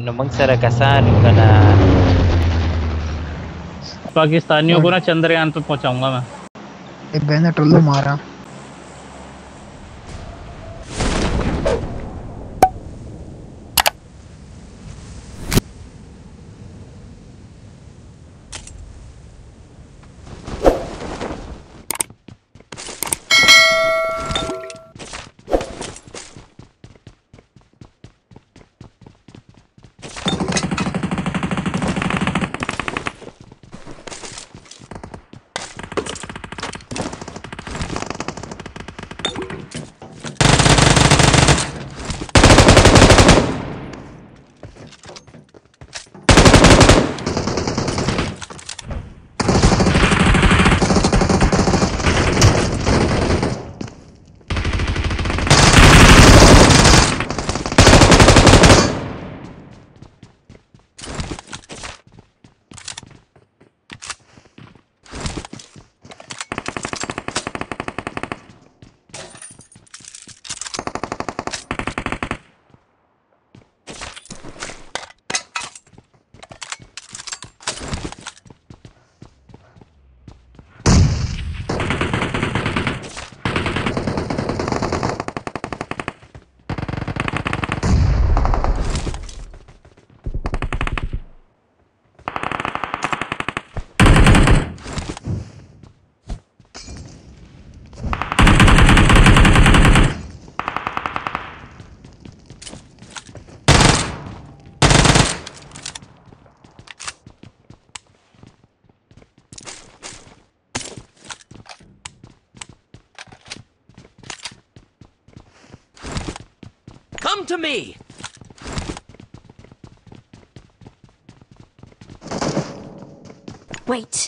Namang Sarakasan कसान ना पाकिस्तानियों को ना चंद्रयान पे पहुंचाऊँगा मैं। एक बहने टुल्लू मारा। To me! Wait.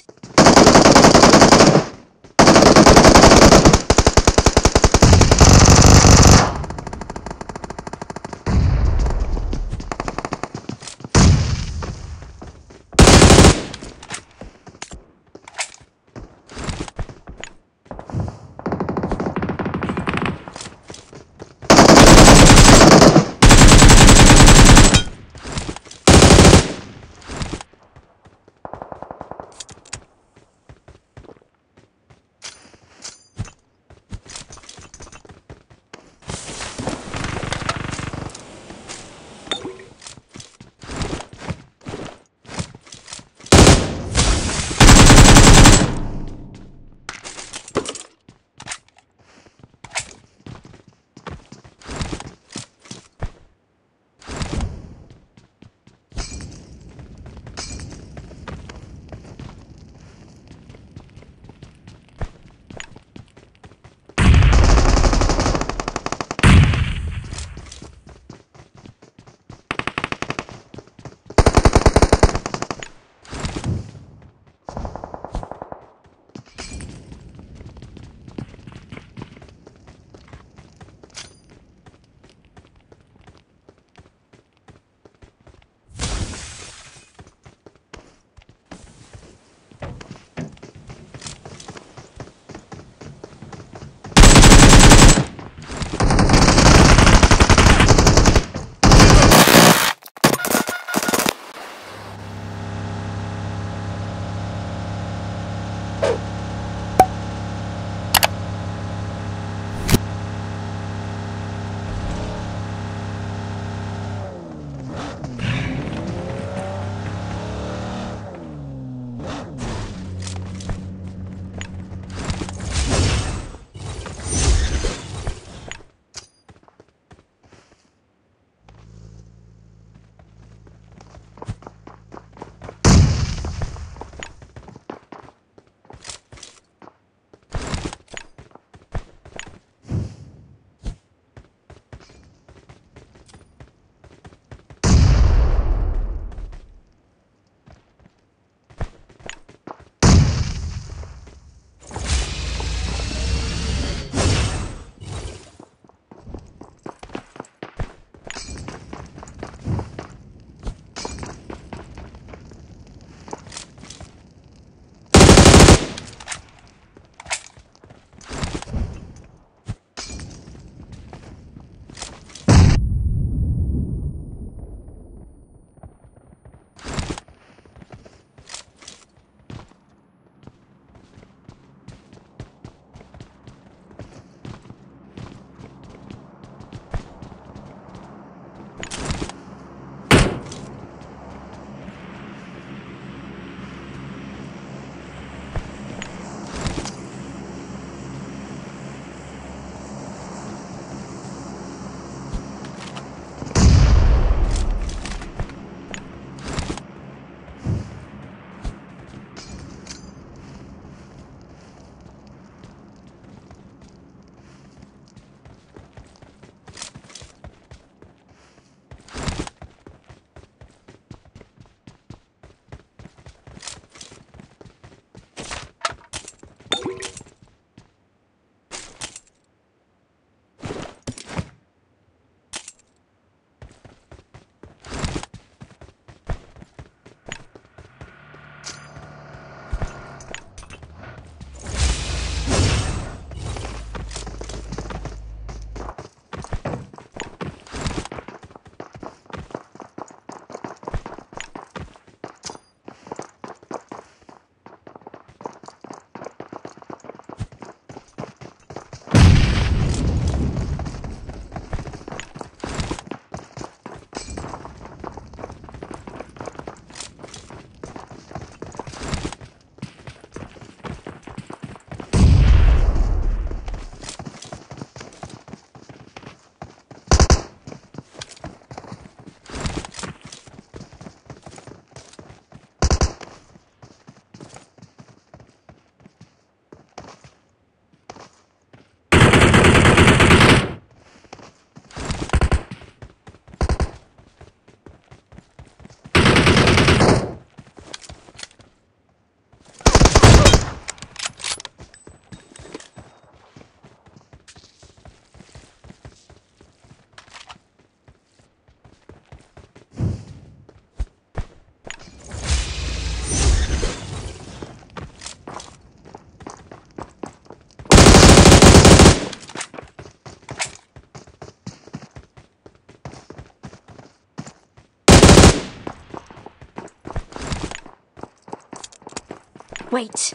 Wait.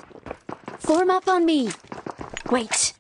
Form up on me. Wait.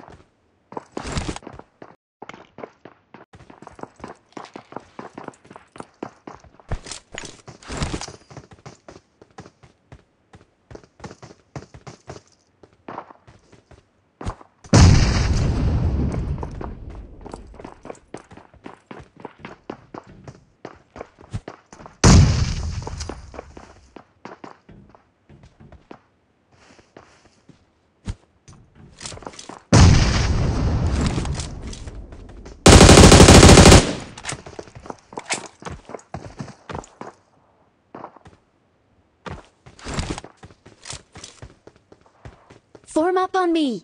Form up on me.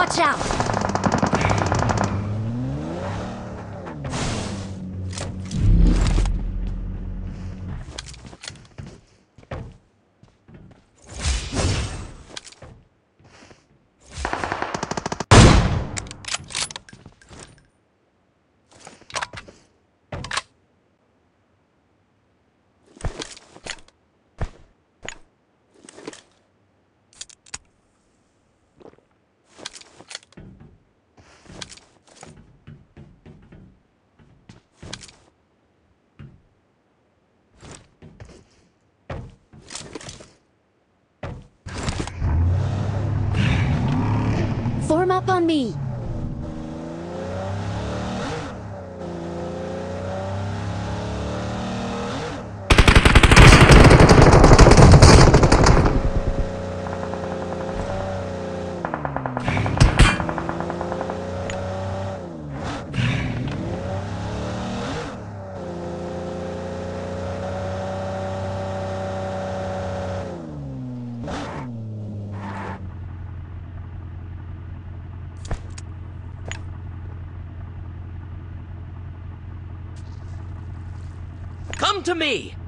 Watch out! Form up on me. To me.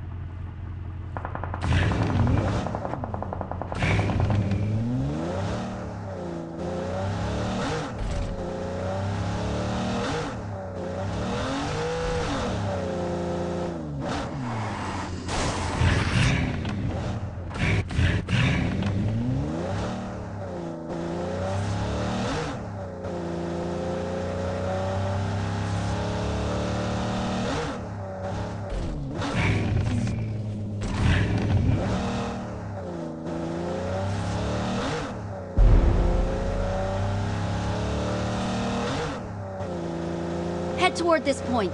Toward this point.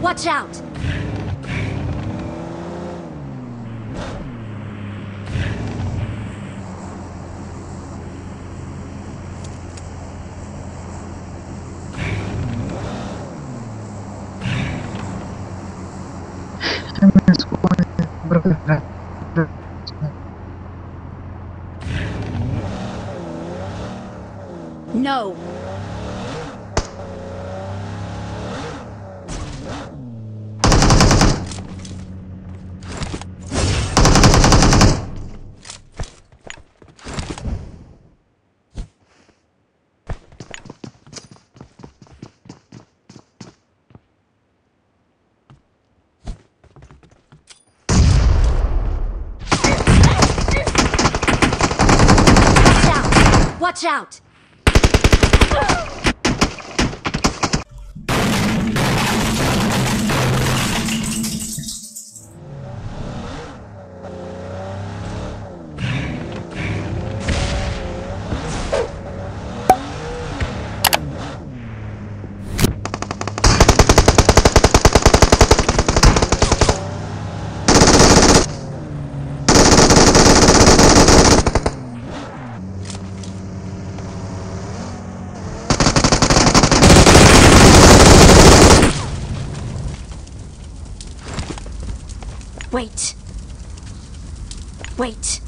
Watch out! No. Watch out! Watch out! Wait. Wait.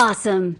Awesome.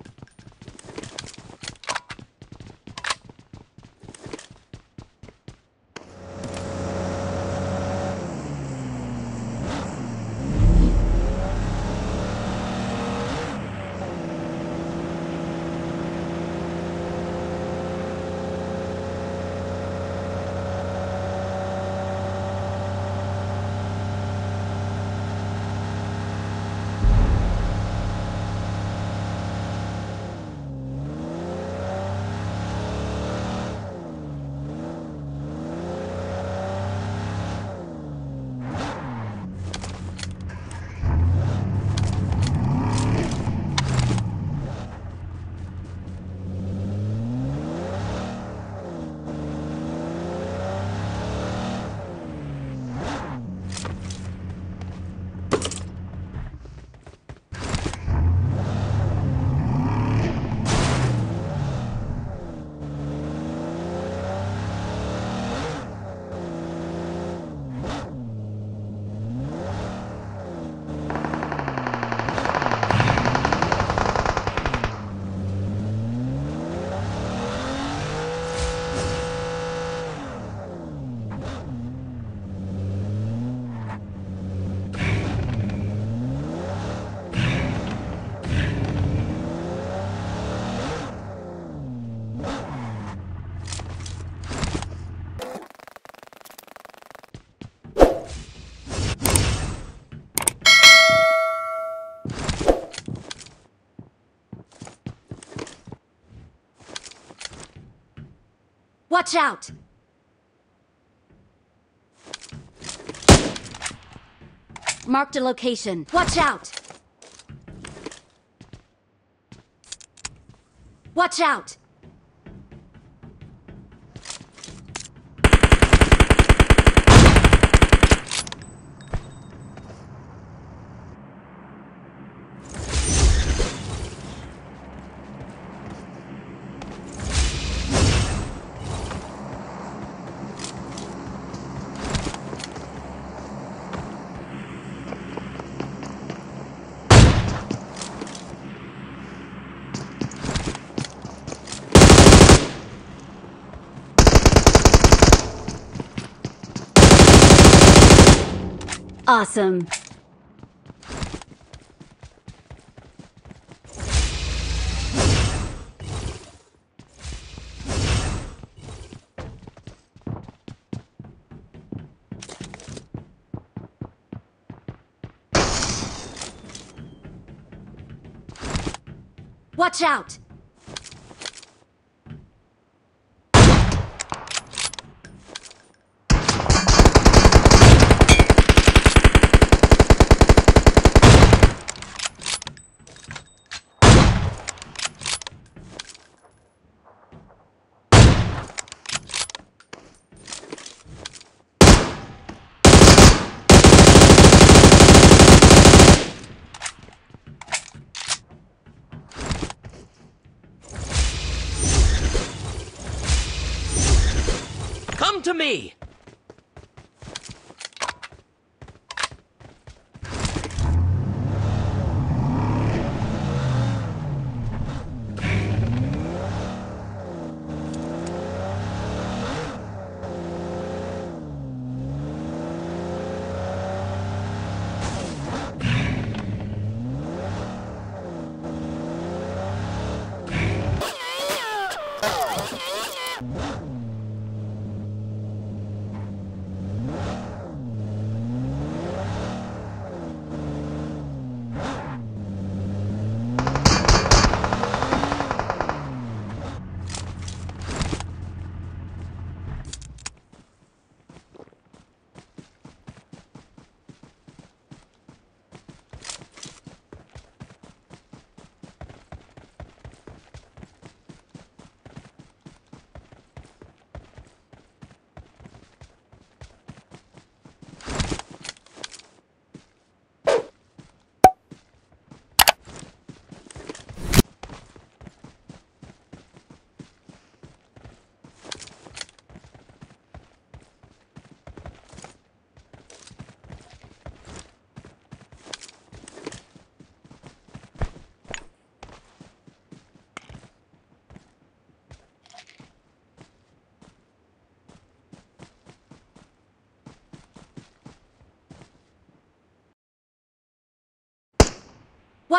Watch out! Marked a location. Watch out! Watch out! Awesome. Watch out! To me!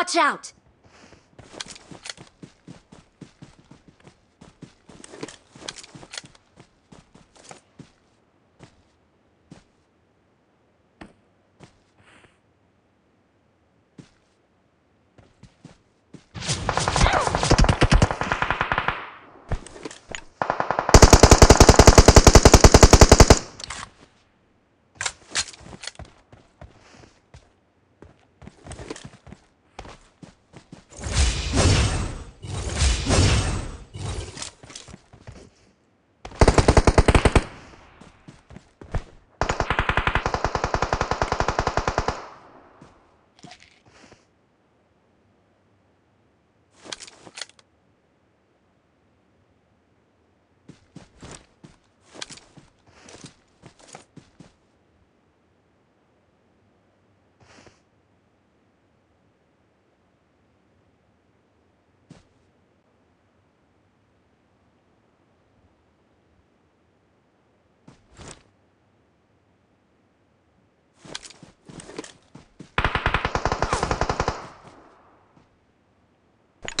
Watch out!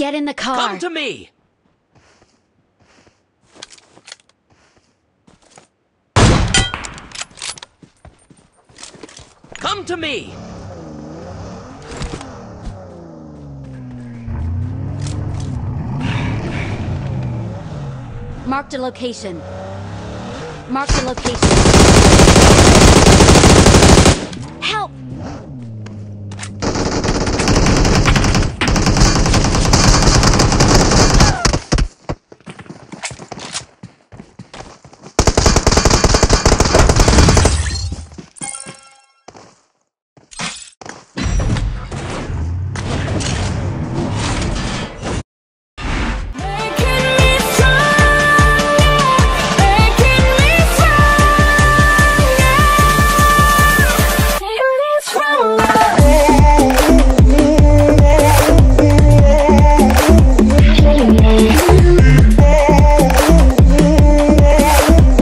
Get in the car. Come to me! Come to me! Mark the location. Mark the location.